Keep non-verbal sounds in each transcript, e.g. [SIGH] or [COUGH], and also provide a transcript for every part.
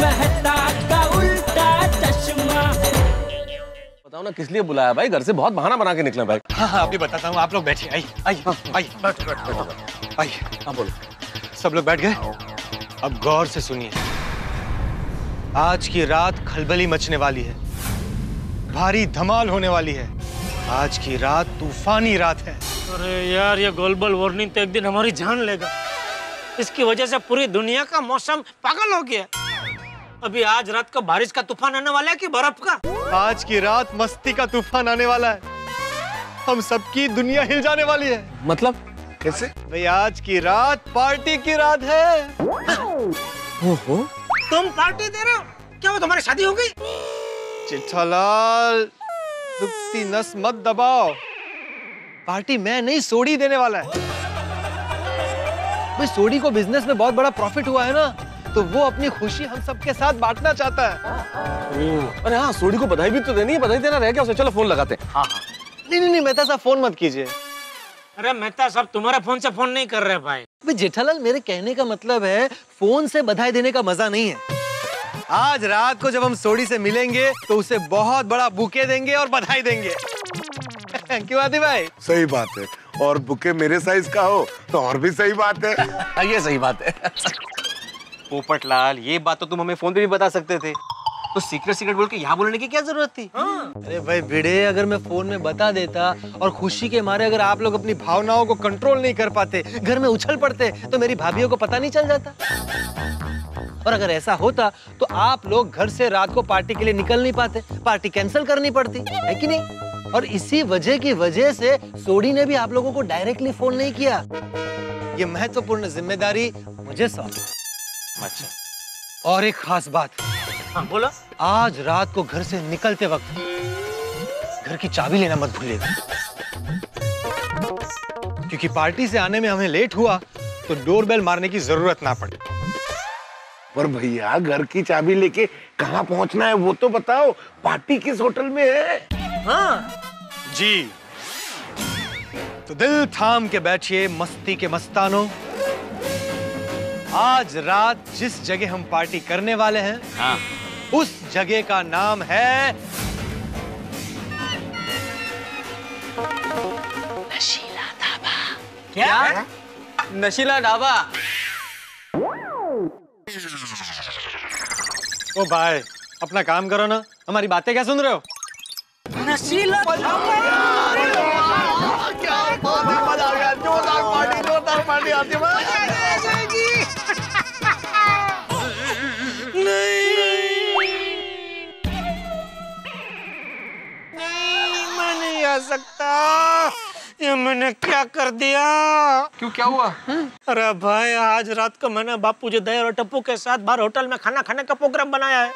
मेहता का उल्टा चश्मा। बताओ ना किस लिए बुलाया भाई? घर से बहुत बहाना बना के निकले भाई। हाँ हाँ अभी बताता हूँ आप लोग बैठिए। आइए आइए आइए आइए हाँ बोलो। सब लोग बैठ गए? अब गौर से सुनिए। आज की रात खलबली मचने वाली है। भारी धमाल होने वाली है। आज की रात तूफानी रात है। अरे यार ये ग्लोबल वार्मिंग तो एक दिन हमारी जान लेगा। इसकी वजह से पूरी दुनिया का मौसम पागल हो गया अभी आज रात को बारिश का तूफ़ान आने वाला है कि बर्फ़ का? आज की रात मस्ती का तूफ़ान आने वाला है। हम सबकी दुनिया हिल जाने वाली है। मतलब? कैसे? भाई आज की रात पार्टी की रात है। ओहो। तुम पार्टी दे रहे हो? क्या वो तुम्हारी शादी हो गई? चिट्ठालाल दुखती नस मत दबाओ। पार्टी मैं नहीं सोडी देने वाला है। भाई सोडी को बिज़नेस में बहुत बड़ा प्रॉफिट हुआ है ना। तो वो अपनी खुशी हम सबके साथ बांटना चाहता है। अरे हाँ सोडी को बधाई भी तो देनी है बधाई देना रह गया उसे। चलो फ़ोन लगाते हैं। नहीं नहीं नहीं मेहता साहब फ़ोन मत कीजिए। अरे मेहता साहब तुम्हारे फ़ोन से फ़ोन नहीं कर रहे भाई। भाई जेठालाल मेरे कहने का मतलब है फ़ोन से बधाई देने का मज़ा नहीं है। आज रात को जब हम सोडी से मिलेंगे तो उसे बहुत बड़ा बुके देंगे और बधाई देंगे। [LAUGHS] क्यों आदि भाई? सही बात है। और बुके मेरे साइज़ का हो तो और भी सही बात है हाँ, [LAUGHS] ये सही बात है। पोपटलाल, ये बात तो तुम हमें फ़ोन पे भी बता सकते थे। तो सीक्रेट सीक्रेट बोल के यहाँ बोलने की क्या ज़रूरत थी? हाँ। अरे भाई भिड़े, अगर मैं फ़ोन में बता देता और खुशी के मारे अगर आप लोग अपनी भावनाओं को कंट्रोल नहीं कर पाते, घर में उछल पड़ते तो मेरी भाभीियों को पता नहीं चल जाता। और अगर ऐसा होता तो आप लोग घर से रात को पार्टी के लिए निकल नहीं पाते, पार्टी कैंसिल करनी पड़ती, है कि नहीं? और इसी वजह की वजह से सोडी ने भी आप लोगों को डायरेक्टली फ़ोन नहीं किया। ये महत्वपूर्ण ज़िम्मेदारी मुझे सौंपी। अच्छा। और एक खास बात। हाँ बोलो। आज रात को घर से निकलते वक्त घर की चाबी लेना मत भूलिएगा। क्योंकि पार्टी से आने में हमें लेट हुआ तो डोरबेल मारने की ज़रूरत ना पड़े। पर भैया घर की चाबी लेके कहाँ पहुँचना है वो तो बताओ। पार्टी किस होटल में है? हाँ। जी। तो दिल थाम के बैठिए मस्ती के मस्तानों। आज रात जिस जगह हम पार्टी करने वाले हैं हाँ। उस जगह का नाम है नशीला ढाबा। क्या? नशीला ढाबा। ओ भाई अपना काम करो ना। हमारी बातें क्या सुन रहे हो? नशीला नहीं सकता। ये मैंने क्या कर दिया? क्यों क्या हुआ? अरे भाई आज रात को मैंने बापू जी दया और टप्पू के साथ बाहर होटल में खाना खाने का प्रोग्राम बनाया है।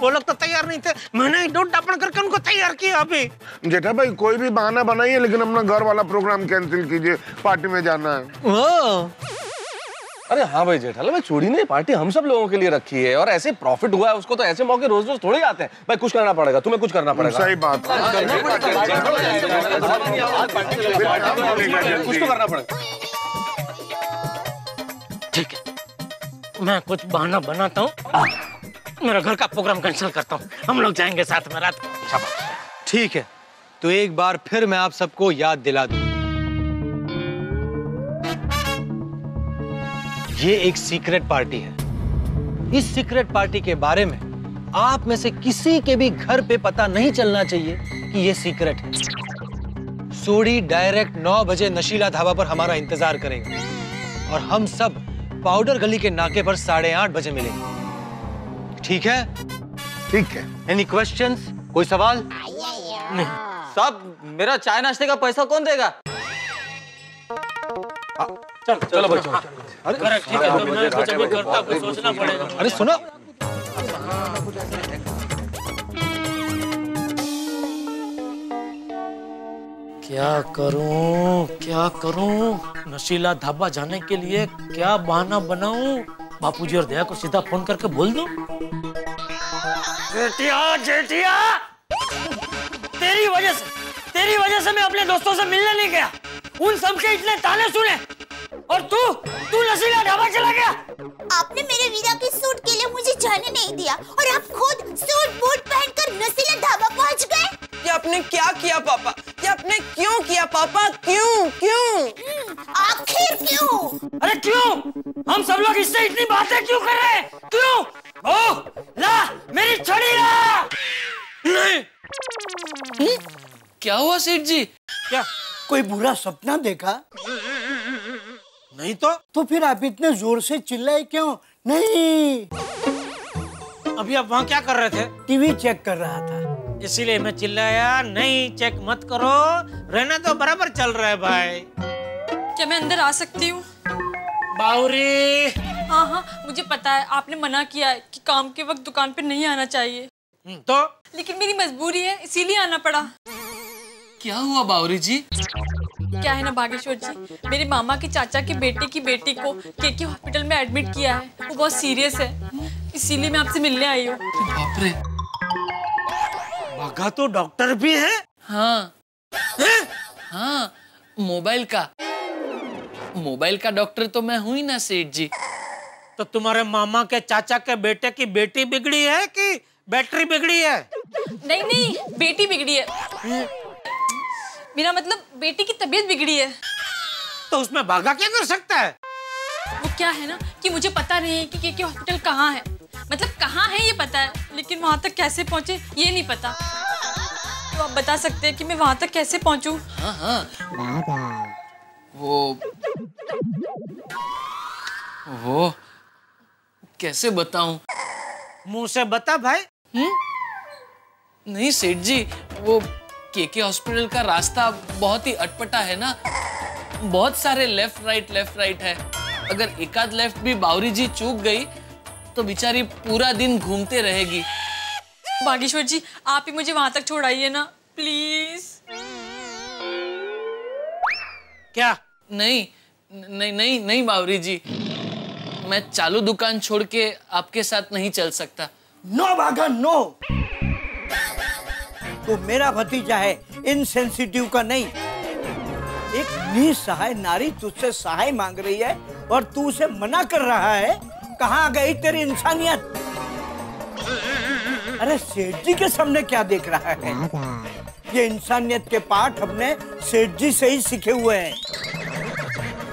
वो लोग तो तैयार नहीं थे। मैंने ही डोट डापण करके उनको तैयार किया अभी। जेठा भाई कोई भी बहाना बनाइए लेकिन अपना घर वाला प्रोग्राम कैंसिल कीजिए पार्टी में जाना है। ओ, अरे हाँ भाई जेठालाल भाई चोरी ने पार्टी हम सब लोगों के लिए रखी है और ऐसे प्रॉफिट हुआ है उसको तो ऐसे मौके रोज रोज थोड़े आते हैं। भाई कुछ करना पड़ेगा तुम्हें कुछ करना पड़ेगा। सही बात कुछ तो करना पड़ेगा। ठीक है। मैं कुछ बहाना बनाता हूँ। मेरा घर का प्रोग्राम कैंसिल करता हूँ। हम लोग जाएँगे साथ में रात ठीक है। तो एक बार फिर मैं आप सबको याद दिला दूँ। ये एक सीक्रेट पार्टी है। इस सीक्रेट पार्टी के बारे में आप में से किसी के भी घर पे पता नहीं चलना चाहिए कि ये सीक्रेट है। सोडी डायरेक्ट नौ बजे नशीला ढाबा पर हमारा इंतज़ार करेगा और हम सब पाउडर गली के नाके पर साढ़े आठ बजे मिलेंगे। ठीक है? ठीक है। एनी क्वेश्चंस कोई सवाल? साहब मेरा चाय नाश्ते का पैसा कौन देगा? चलो बच्चों अरे ठीक है तो मैं कुछ अभी करता कुछ सोचना पड़ेगा। अरे सुनो। क्या करूँ क्या करूँ? नशीला धाबा जाने के लिए क्या बहाना बनाऊँ? बापूजी और दया को सीधा फ़ोन करके बोल दूँ? जेठिया जेठिया! तेरी वजह से तेरी वजह से मैं अपने दोस्तों से मिलने नहीं गया। उन सबके इतने ताने सुने। और तू? तू नशीला ढाबा चला गया? आपने मेरे वीरा के सूट के लिए मुझे जाने नहीं दिया और आप खुद सूट बूट पहनकर नसीला ढाबा पहुँच गए। ये आपने क्या किया पापा? ये आपने क्यों किया पापा? क्यों? क्यों? आखिर क्यों? अरे क्यों? हम सब लोग इससे इतनी बातें क्यों कर रहे हैं? क्यों? ओ ला मेरी छड़ी ला। नहीं। क्या हुआ सेठ जी? क्या कोई बुरा सपना देखा? नहीं तो? तो फिर आप इतने ज़ोर से चिल्लाए क्यों? नहीं। अभी आप वहाँ क्या कर रहे थे? टीवी चेक कर रहा था। इसीलिए मैं चिल्लाया नहीं चेक मत करो। रहना तो बराबर चल रहा है भाई. क्या मैं अंदर आ सकती हूँ? बाउरी। हाँ हाँ मुझे पता है आपने मना किया है कि काम के वक्त दुकान पे नहीं आना चाहिए। हम्म, तो? लेकिन मेरी मजबूरी है इसीलिए आना पड़ा। क्या हुआ बावरी जी? क्या है ना बागेश्वर जी? मेरे मामा के चाचा के बेटे की बेटी को के के हॉस्पिटल में एडमिट किया है। वो बहुत सीरियस है। इसीलिए मैं आपसे मिलने आई हूँ। बाप रे। बाघा तो डॉक्टर भी है। हाँ। हाँ? मोबाइल का। मोबाइल का डॉक्टर तो मैं हूँ ही ना सेठ जी। तो तुम्हारे मामा के चाचा के बेटे की बेटी बिगड़ी है कि बैटरी बिगड़ी है? नहीं नहीं बेटी बिगड़ी है? मेरा मतलब बेटी की तबीयत बिगड़ी है। तो उसमें बाघा क्या कर सकता है? वो क्या है ना कि मुझे पता नहीं है कि के के हॉस्पिटल कहाँ है। मतलब कहाँ है ये पता है लेकिन वहाँ तक कैसे पहुँचे ये नहीं पता। तो आप बता सकते हैं कि मैं वहाँ तक कैसे पहुँचूँ? हाँ हाँ। वो वो कैसे बताऊँ? मुँह से बता भाई। नहीं सेठ जी वो केके हॉस्पिटल का रास्ता बहुत ही अटपटा है ना? बहुत सारे लेफ़्ट राइट लेफ़्ट राइट है। अगर एकाध लेफ़्ट भी बावरी जी चूक गई तो बेचारी पूरा दिन घूमते रहेगी। बागेश्वर जी आप ही मुझे वहाँ तक छोड़ाइए ना प्लीज़ क्या? नहीं नहीं नहीं नहीं बावरी जी। मैं चालू दुकान छोड़ के आपके साथ नहीं चल सकता। नो भागा नो! तो मेरा भतीजा है। इनसेंसिटिव का नहीं। एक निसहाय नारी तुझसे सहाय मांग रही है और तू उसे मना कर रहा है। कहाँ गई तेरी इंसानियत? अरे सेठ जी के सामने क्या देख रहा है? ये इंसानियत के पाठ हमने सेठ जी से ही सीखे हुए हैं।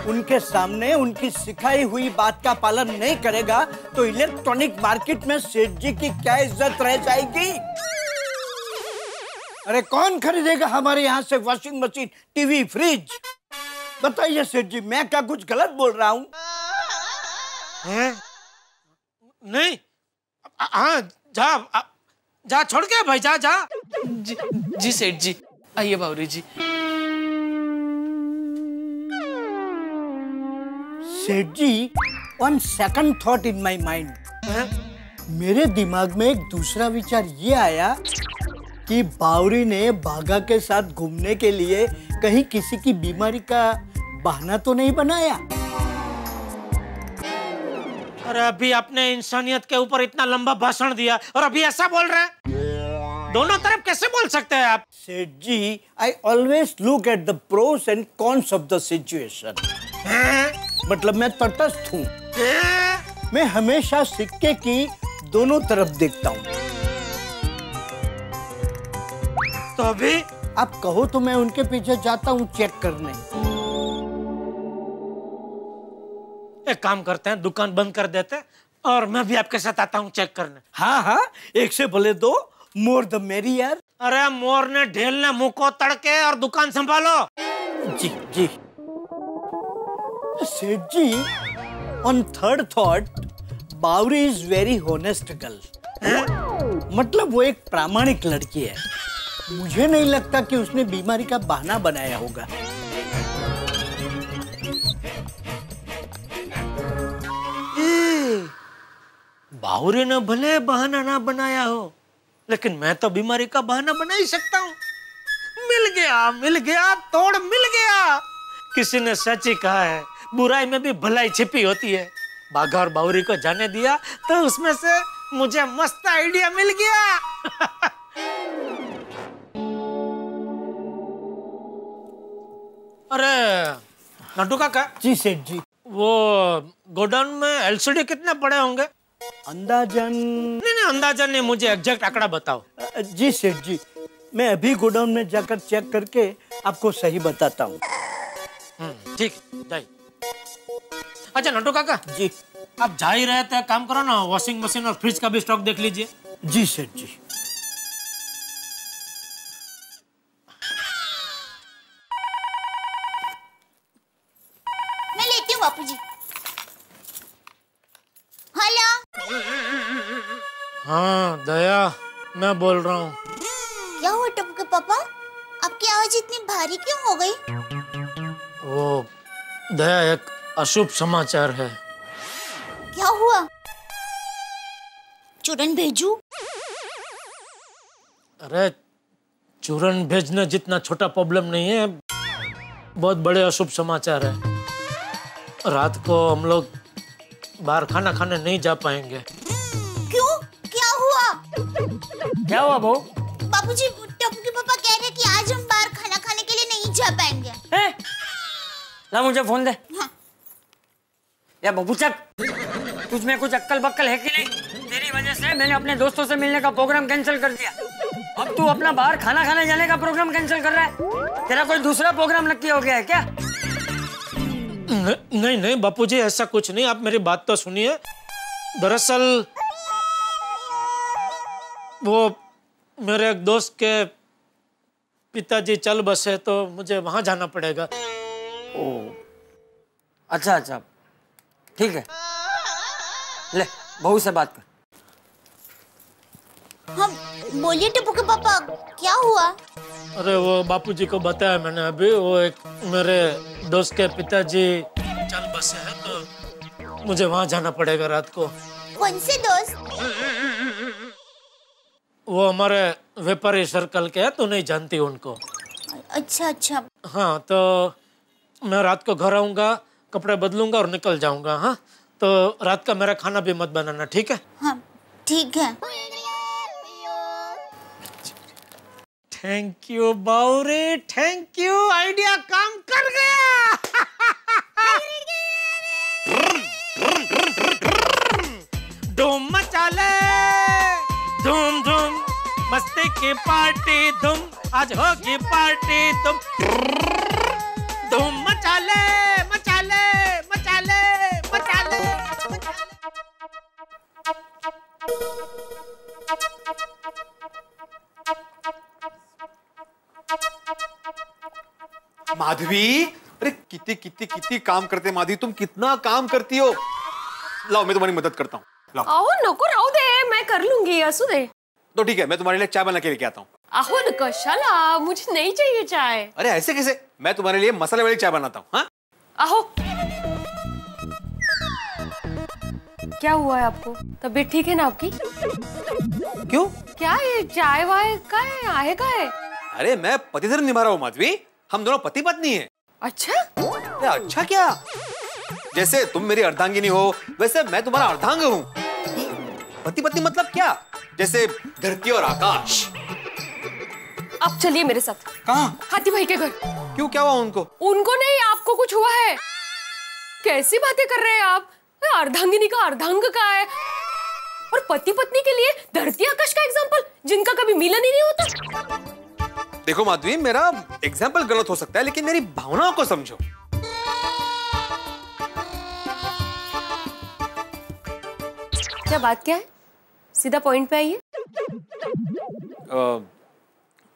उनके सामने उनकी सिखाई हुई बात का पालन नहीं करेगा तो इलेक्ट्रॉनिक मार्केट में सेठ जी की क्या इज़्ज़त रह जाएगी? अरे कौन खरीदेगा हमारे यहाँ से वॉशिंग मशीन टीवी फ्रिज बताइए सेठ जी मैं क्या कुछ गलत बोल रहा हूँ? नहीं। हाँ जा आ- जा छोड़ के भाई जा जा। जी जी सेठ जी आइए Bawri ji. Seth ji one second thought in my mind मेरे दिमाग में एक दूसरा विचार ये आया कि बावरी ने बाघा के साथ घूमने के लिए कहीं किसी की बीमारी का बहाना तो नहीं बनाया? अरे अभी आपने इंसानियत के ऊपर इतना लंबा भाषण दिया और अभी ऐसा बोल रहे हैं? दोनों तरफ़ कैसे बोल सकते हैं आप? Seth ji I always look at the pros and cons of the situation मतलब मैं तटस्थ हूँ? मैं हमेशा सिक्के की दोनों तरफ़ देखता हूँ। तो अभी आप कहो तो मैं उनके पीछे जाता हूँ चेक करने। एक काम करते हैं दुकान बंद कर देते हैं और मैं भी आपके साथ आता हूँ चेक करने। हाँ हाँ एक से भले दो मोर द मेरियर। अरे मोर ने ढेल ने मुँह को तड़के और दुकान संभालो। जी जी। Seth ji on third thought Bawri is very honest girl मतलब वो एक प्रामाणिक लड़की है। मुझे नहीं लगता कि उसने बीमारी का बहाना बनाया होगा। बाहुरी ने भले बहाना ना बनाया हो, लेकिन मैं तो बीमारी का बहाना बना ही सकता हूँ। मिल गया मिल गया, तोड़ मिल गया। किसी ने सच ही कहा है, बुराई में भी भलाई छिपी होती है। बाघा और बाहुरी को जाने दिया तो उसमें से मुझे मस्त आइडिया मिल गया। [LAUGHS] अरे नड्डू काका। जी सेठ जी। वो गोडाउन में एलसीडी कितने पड़े होंगे? अंदाजन। नहीं नहीं अंदाज़ा नहीं मुझे एग्जैक्ट आंकड़ा बताओ। जी सेठ जी मैं अभी गोडाउन में जाकर चेक करके आपको सही बताता हूँ। हम्म, ठीक जाइए। अच्छा नटू काका। जी। आप जा ही रहे थे काम करो ना वॉशिंग मशीन और फ्रिज का भी स्टॉक देख लीजिए। जी सेठ जी। हाँ दया मैं बोल रहा हूँ। क्या हुआ टप्पू के पापा? आपकी आवाज़ इतनी भारी क्यों हो गई? वो दया एक अशुभ समाचार है। क्या हुआ? चूरन भेजू? अरे चूरन भेजने जितना छोटा प्रॉब्लम नहीं है बहुत बड़े अशुभ समाचार है। रात को हम लोग बाहर खाना खाने नहीं जा पाएँगे। क्या हुआ बहू बाबूजी टप्पू के पापा कह रहे कि आज हम बाहर खाना खाने के लिए नहीं जा पाएँगे। ए, ला मुझे फ़ोन दे। हाँ। या बबू चक तुझ में कुछ अक्कल बक्कल है कि नहीं? तेरी वजह से मैंने अपने दोस्तों से मिलने का प्रोग्राम कैंसिल कर दिया। अब तू अपना बाहर खाना खाने जाने का प्रोग्राम कैंसिल कर रहा है। तेरा कोई दूसरा प्रोग्राम नक्की हो गया है क्या? न, नहीं नहीं बापूजी ऐसा कुछ नहीं। आप मेरी बात तो सुनिए। दरअसल वो मेरे एक दोस्त के पिताजी चल बसे तो मुझे वहाँ जाना पड़ेगा। ओ। अच्छा अच्छा। ठीक है। ले बहू से बात कर। हम बोलिए टप्पू के पापा क्या हुआ? अरे वो बापूजी को बताया मैंने अभी। वो एक मेरे दोस्त के पिताजी चल बसे हैं तो मुझे वहाँ जाना पड़ेगा रात को। कौन से दोस्त? वो हमारे व्यापारी सर्कल के हैं तो नहीं जानती उनको। अच्छा अच्छा। हाँ तो मैं रात को घर आऊँगा कपड़े बदलूँगा और निकल जाऊँगा हाँ? तो रात का मेरा खाना भी मत बनाना ठीक है? हाँ ठीक है। Thank you Bawre thank you idea काम कर गया। [LAUGHS] धूम की पार्टी धूम आज होगी पार्टी तुम धूम मचा ले मचा ले मचा ले मचा ले माधवी अरे कितनी कितनी कितनी काम करते माधवी तुम कितना काम करती हो? लाओ मैं तुम्हारी मदद करता हूँ। लाओ। अहो नको राहू दे मैं कर लूँगी असू दे। तो ठीक है मैं तुम्हारे लिए चाय बना के लेके आता हूँ? अहो न कशाला? मुझे नहीं चाहिए चाय। अरे ऐसे कैसे? मैं तुम्हारे लिए मसाले वाली चाय बनाता हूँ हाँ? अहो क्या हुआ है आपको? तबीयत ठीक है ना आपकी? क्यों? क्या ये चाय वाय का है आहे का है? अरे मैं पति धर्म निभा रहा हूँ माधवी। हम दोनों पति पत्नी है। अच्छा? अरे अच्छा क्या? जैसे तुम मेरी अर्धांगिनी हो वैसे मैं तुम्हारा अर्धांग हूँ। पति पत्नी मतलब क्या? जैसे धरती और आकाश। आप चलिए मेरे साथ। कहाँ? हाथी भाई के घर। क्यों क्या हुआ उनको? उनको नहीं आपको कुछ हुआ है। कैसी बातें कर रहे हैं आप? अर्धांगिनी का अर्धांग का है। और पति पत्नी के लिए धरती आकाश का एग्ज़ाम्पल जिनका कभी मिलन ही नहीं होता। देखो माधवी मेरा एग्ज़ाम्पल गलत हो सकता है लेकिन मेरी भावनाओं को समझो। क्या बात क्या है? सीधा पॉइंट पे आइए।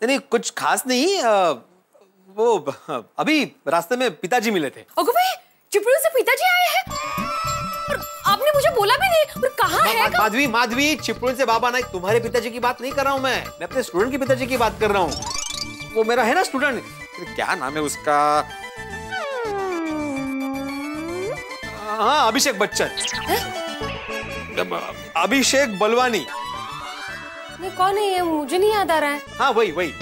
नहीं कुछ खास नहीं अ, वो अभी रास्ते में पिताजी मिले थे। चिपड़ू से पिताजी आए हैं। और आपने मुझे बोला भी नहीं और कहाँ है माधवी माधवी चिपळूण से बाबा नहीं तुम्हारे पिताजी की बात नहीं कर रहा हूँ मैं। मैं अपने स्टूडेंट के पिताजी की बात कर रहा हूँ। वो मेरा है ना स्टूडेंट क्या नाम है उसका? हाँ अभिषेक बच्चन। अभिषेक बलवानी। नहीं कौन है ये? मुझे नहीं याद आ रहा है। हाँ वही वही।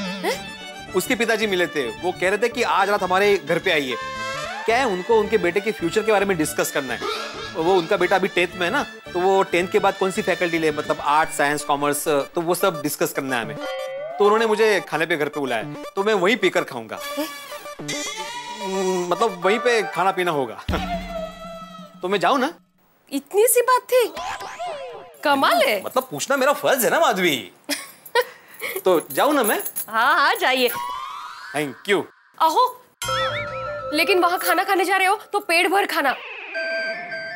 उसके पिताजी मिले थे। वो कह रहे थे कि आज रात हमारे घर पे आइए। क्या है उनको उनके बेटे के फ्यूचर के बारे में डिस्कस करना है? वो उनका बेटा अभी टेंथ में है ना? तो वो टेंथ के बाद कौन सी फैकल्टी ले? मतलब आर्ट साइंस कॉमर्स तो वो सब डिस्कस करना है हमें। तो उन्होंने मुझे खाने पे घर पे बुलाया। तो मैं वहीं पीकर खाऊँगा। मतलब वहीं पे खाना पीना होगा। [LAUGHS] तो मैं जाऊँ ना? इतनी सी बात थी? कमाल है। मतलब पूछना मेरा फ़र्ज़ है ना माधवी? [LAUGHS] तो जाऊँ ना मैं? हाँ हाँ जाइए। थैंक यू आहो लेकिन वहाँ खाना खाने जा रहे हो तो पेट भर खाना।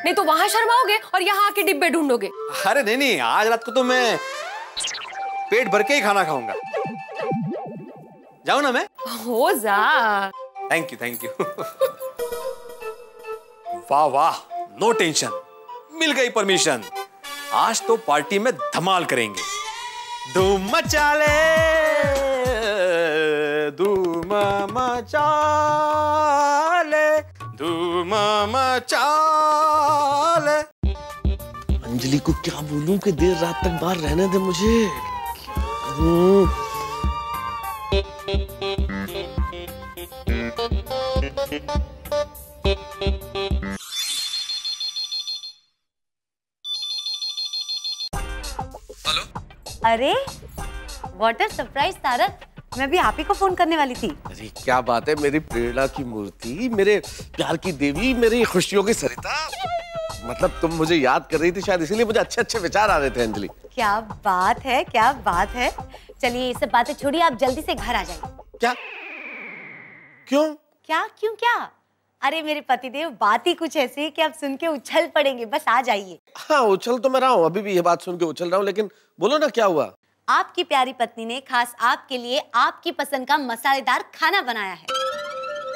नहीं तो वहाँ शर्माओगे और यहाँ आके डिब्बे ढूंढोगे। अरे नहीं नहीं आज रात को तो मैं पेट भर के ही खाना खाऊँगा। जाऊ ना मैं? हो जा। थैंक यू थैंक यू वाह वाह नो टेंशन मिल गई परमिशन। आज तो पार्टी में धमाल करेंगे। धूम मचा ले धूम मचा ले धूम मचा ले अंजलि को क्या बोलूँ कि देर रात तक बाहर रहने दे मुझे। अरे व्हाट अ सरप्राइज़ तारक। मैं भी आप ही को फ़ोन करने वाली थी। अरे क्या बात है मेरी प्रेरणा की मूर्ति मेरे प्यार की देवी मेरी खुशियों की सरिता। मतलब तुम मुझे याद कर रही थी शायद इसीलिए मुझे अच्छे अच्छे विचार आ रहे थे अंजलि। क्या बात है क्या बात है। चलिए ये सब बातें छोड़िए आप जल्दी से घर आ जाइए। क्या? क्यों? क्या? क्यों क्या? अरे मेरे पतिदेव बात ही कुछ ऐसी है कि आप सुन के उछल पड़ेंगे। बस आ जाइए। हाँ उछल तो मैं रहा हूँ अभी भी ये बात सुन के उछल रहा हूँ लेकिन बोलो ना क्या हुआ? आपकी प्यारी पत्नी ने खास आपके लिए आपकी पसंद का मसालेदार खाना बनाया है।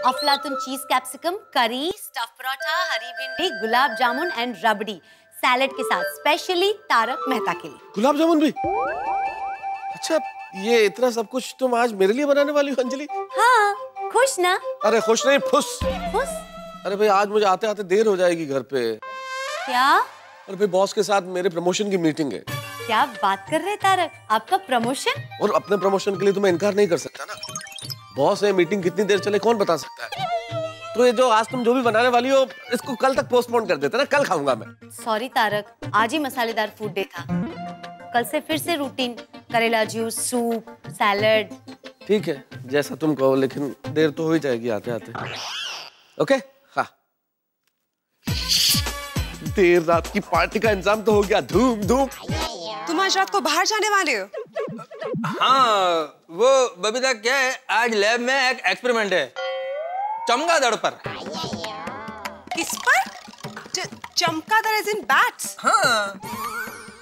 अफलातुन चीज़ कैप्सिकम करी स्टफ़ पराठा हरी भिंडी गुलाब जामुन एंड रबड़ी। सैलेड के साथ स्पेशली तारक मेहता के लिए। गुलाब जामुन भी? अच्छा ये इतना सब कुछ तुम आज मेरे लिए बनाने वाली हो अंजलि? हाँ। खुश ना? अरे खुश नहीं फुस। खुश अरे भाई आज मुझे आते आते देर हो जाएगी घर पे। क्या? अरे भाई बॉस के साथ मेरे प्रमोशन की मीटिंग है। क्या बात कर रहे तारक आपका प्रमोशन? और अपने प्रमोशन के लिए तो मैं इनकार नहीं कर सकता ना। बॉस है मीटिंग कितनी देर चले कौन बता सकता है? तो ये जो आज तुम जो भी बनाने वाली हो इसको कल तक पोस्टपोन कर देते ना कल खाऊँगा मैं। सॉरी तारक आज ही मसालेदार फ़ूड डे था। कल से फिर से रूटीन करेला जूस सूप सैलड ठीक है जैसा तुम कहो लेकिन देर तो हो ही जाएगी आते आते। ओके? हाँ। देर रात की पार्टी का इंतज़ाम तो हो गया धूम धूम। तुम आज रात को बाहर जाने वाले हो? हाँ वो बबीता क्या है आज लैब में एक एक्सपेरिमेंट है चमगादड़ पर। किस पर? च- चमगादड़ एज इन बैट्स हाँ।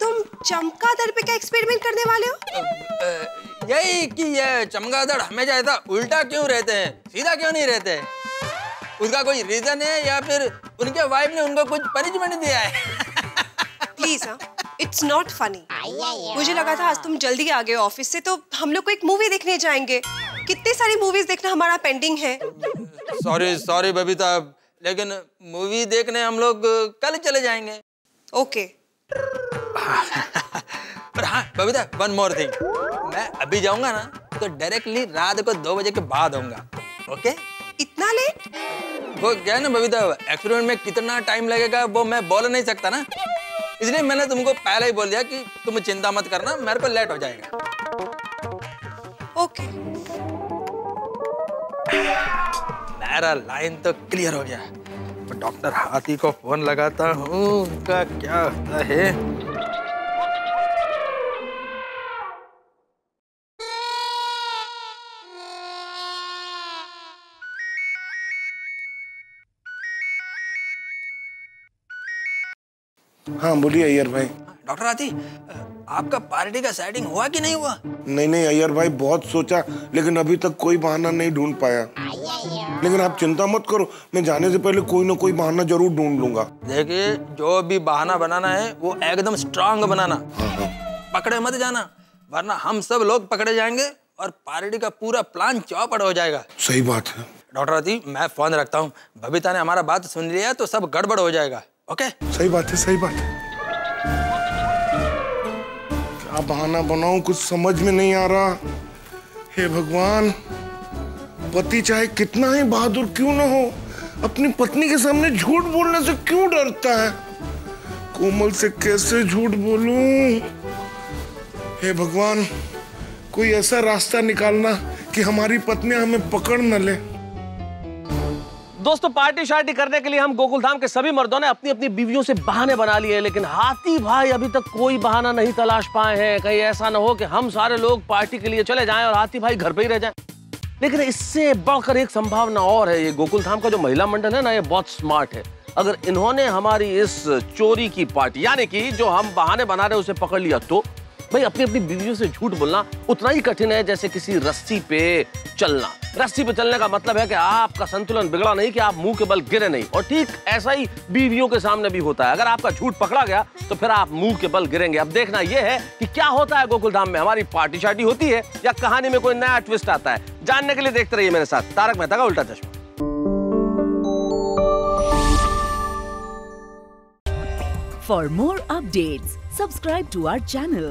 तुम चमगादड़ पे क्या एक्सपेरिमेंट करने वाले हो? यही कि ये चमगादड़ हमेशा ऐसा उल्टा क्यों रहते हैं? सीधा क्यों नहीं रहते? उसका कोई रीजन है या फिर उनके वाइफ ने उनको कुछ पनिशमेंट दिया है? प्लीज़ इट्स नॉट फनी मुझे लगा था आज तुम जल्दी आ गए ऑफ़िस से तो हम लोग को एक मूवी देखने जाएँगे। कितनी सारी मूवीज़ देखना हमारा पेंडिंग है। Sorry sorry Babita. लेकिन मूवी देखने हम लोग कल चले जाएँगे। ओके [LAUGHS] पर हाँ बबीता वन मोर थिंग मैं अभी जाऊँगा ना तो डायरेक्टली रात को दो बजे के बाद आऊँगा ओके इतना लेट वो क्या ना बबीता एक्सपेरिमेंट में कितना टाइम लगेगा, वो मैं बोल नहीं सकता ना। इसलिए मैंने तुमको पहले ही बोल दिया कि तुम चिंता मत करना, मेरे को लेट हो जाएगा। ओके मेरा लाइन तो क्लियर हो गया। डॉक्टर हाथी को फ़ोन लगाता हूँ, उनका क्या होता है? हाँ बोलिए अय्यर भाई। डॉक्टर हाथी आपका पार्टी का सेटिंग हुआ कि नहीं हुआ? नहीं नहीं अय्यर भाई बहुत सोचा लेकिन अभी तक कोई बहाना नहीं ढूंढ पाया। लेकिन आप चिंता मत करो मैं जाने से पहले कोई ना कोई बहाना ज़रूर ढूंढ लूँगा। देखिए जो भी बहाना बनाना है वो एकदम स्ट्रांग बनाना। पकड़े मत जाना वरना हम सब लोग पकड़े जाएँगे और पार्टी का पूरा प्लान चौपट हो जाएगा। सही बात है। डॉक्टर हाथी मैं फ़ोन रखता हूँ। बबीता ने हमारा बात सुन लिया तो सब गड़बड़ हो जाएगा। ओके? सही बात है, सही बात है। क्या बहाना बनाऊँ, कुछ समझ में नहीं आ रहा। हे भगवान, पति चाहे कितना ही बहादुर क्यों ना हो, अपनी पत्नी के सामने झूठ बोलने से क्यों डरता है? कोमल से कैसे झूठ बोलूँ? हे भगवान, कोई ऐसा रास्ता निकालना कि हमारी पत्नी हमें पकड़ न ले। दोस्तों, पार्टी शार्टी करने के लिए हम गोकुलधाम के सभी मर्दों ने अपनी अपनी बीवियों से बहाने बना लिए लेकिन हाथी भाई अभी तक कोई बहाना नहीं तलाश पाए हैं। कहीं ऐसा ना हो कि हम सारे लोग पार्टी के लिए चले जाएँ और हाथी भाई घर पे ही रह जाएँ। लेकिन इससे बढ़कर एक संभावना और है, ये गोकुलधाम का जो महिला मंडल है ना, ये बहुत स्मार्ट है। अगर इन्होंने हमारी इस चोरी की पार्टी, यानी कि जो हम बहाने बना रहे उसे पकड़ लिया तो भाई अपनी अपनी बीवियों से झूठ बोलना उतना ही कठिन है जैसे किसी रस्सी पे चलना। रस्सी पे चलने का मतलब है कि आपका संतुलन बिगड़ा नहीं कि आप मुँह के बल गिरे नहीं। और ठीक ऐसा ही बीवियों के सामने भी होता है। अगर आपका झूठ पकड़ा गया तो फिर आप मुँह के बल गिरेंगे। अब देखना यह है कि क्या होता है गोकुलधाम में। हमारी पार्टी शार्टी होती है या कहानी में कोई नया ट्विस्ट आता है? जानने के लिए देखते रहिए मेरे साथ। तारक मेहता का उल्टा चश्मा। For more updates, subscribe to our channel,